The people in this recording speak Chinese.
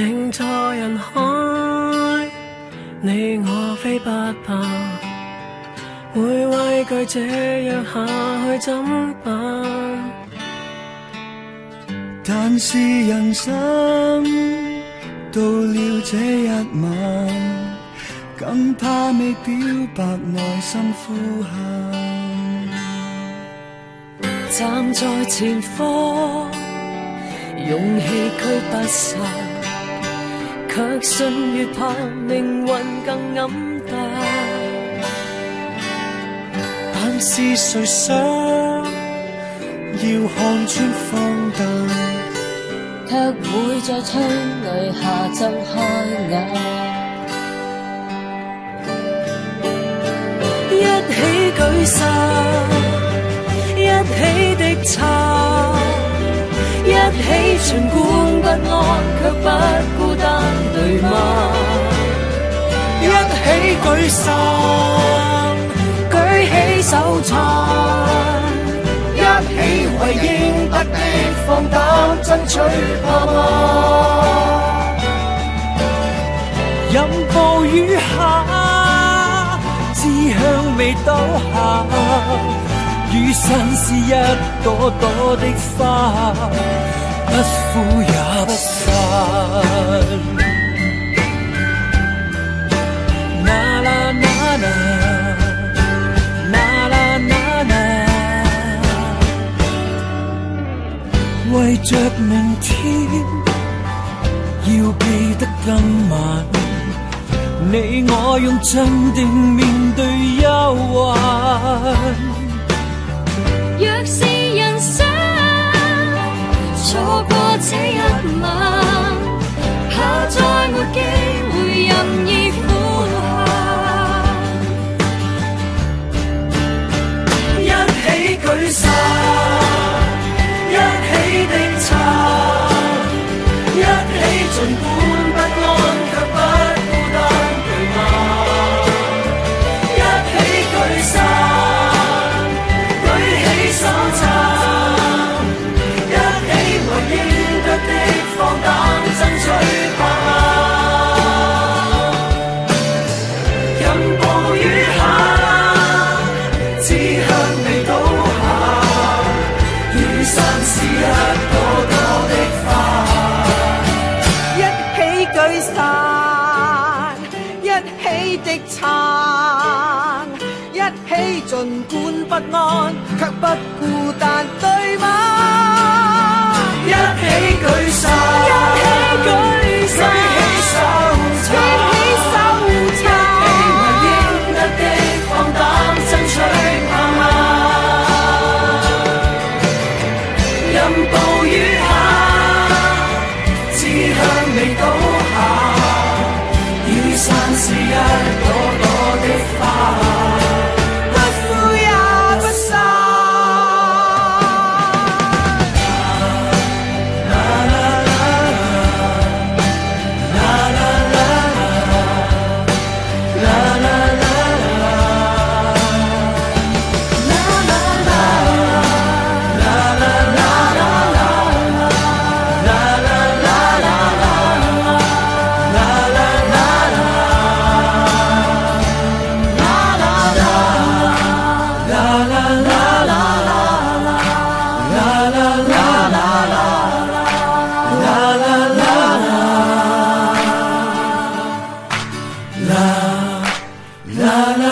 命在人海，你我非不怕，会畏惧这样下去怎办？但是人生到了这一晚，更怕未表白内心呼喊。站在前方，勇气驱不散，却信越怕命运更黯淡。但是谁想要看穿荒诞？却会在窗篱下睁开眼，一起举伞，一起的擦，一起尽管不安，却不举伞，举起手撐。一起为应得的放胆争取，怕吗？任暴雨下，志向未倒下，雨伞是一朵朵的花，不枯也不散。为着明天，要记得今晚，你我用镇定面对忧患。若是不安，却不 la la